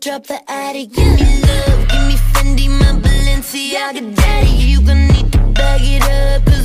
drop the attic Give me love, give me Fendi, my Balenciaga daddy. You gon' need to bag it up